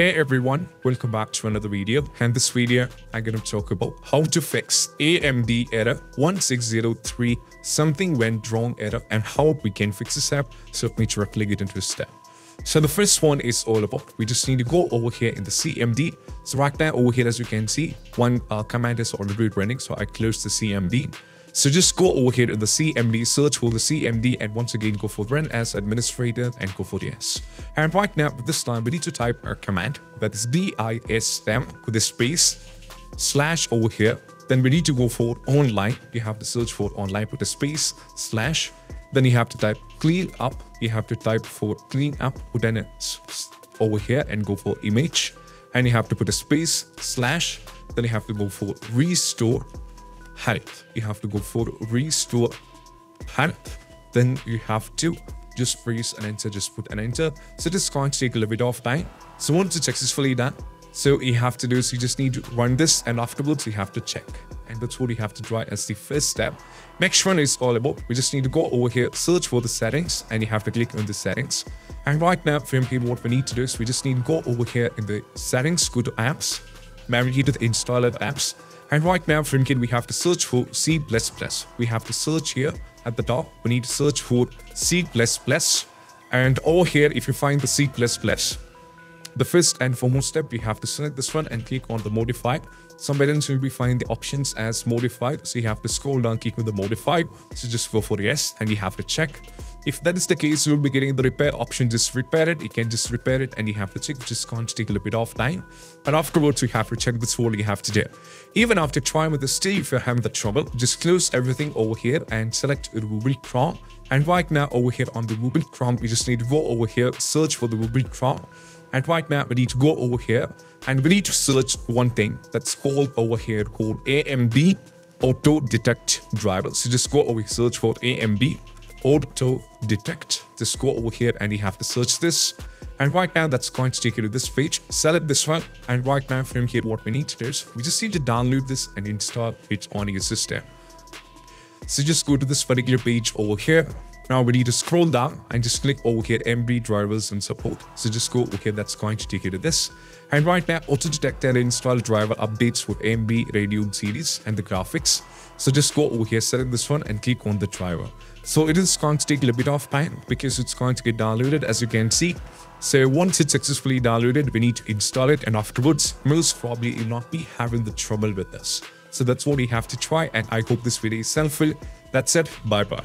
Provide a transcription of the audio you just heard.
Hey everyone, welcome back to another video. And this video, I'm gonna talk about how to fix AMD error 1603 something went wrong error and how we can fix this app. So let me directly get into a step. So the first one is all about, we just need to go over here in the CMD. So right now over here, as you can see, one uh, command is already running. So I close the CMD. So just go over here to the CMD, search for the CMD, and once again go for run as administrator and go for yes. And right now, this time we need to type a command that is DISM with a space slash over here. Then we need to go for online. You have to search for online with a space slash. Then you have to type clean up. You have to type for clean up, put an over here and go for image. And you have to put a space slash. Then you have to go for restore health. You have to go for restore height Then you have to just freeze and enter, just put an enter. So this is going to take a little bit of time. So once it's successfully done, so you have to do is you just need to run this and afterwards you have to check. And that's what you have to try as the first step. Next one is all about, we just need to go over here, search for the settings and you have to click on the settings. And right now, for here, what we need to do is we just need to go over here in the settings, go to apps, navigate to the installer apps and right now, Frimkin, we have to search for C++. We have to search here at the top. We need to search for C++. And over here, if you find the C++, the first and foremost step, we have to select this one and click on the modified. Somewhere else you'll be find the options as modified. So you have to scroll down, click on the modified. So just go for yes, and you have to check. If that is the case, you'll be getting the repair option. Just repair it. You can just repair it and you have to check, is going to take a little bit of time. And afterwards, you have to check this all you have to do. Even after trying with the still, if you're having the trouble, just close everything over here and select Google Chrome. And right now over here on the Google Chrome, we just need to go over here, search for the Google Chrome. And right now we need to go over here and we need to search one thing that's called over here called AMD Auto Detect Driver. So just go over search for AMD Auto Detect. Just go over here and you have to search this. And right now that's going to take you to this page. Select this one. And right now from here what we need is we just need to download this and install it on your system. So just go to this particular page over here now we need to scroll down and just click over here AMD drivers and support. So just go okay, that's going to take you to this. And right now auto detect and install driver updates with AMD Radeon series and the graphics. So just go over here, select this one and click on the driver. So it is going to take a little bit of time because it's going to get downloaded as you can see. So once it's successfully downloaded, we need to install it and afterwards, most probably you'll not be having the trouble with this. So that's what you have to try and I hope this video is helpful. That's it. Bye bye.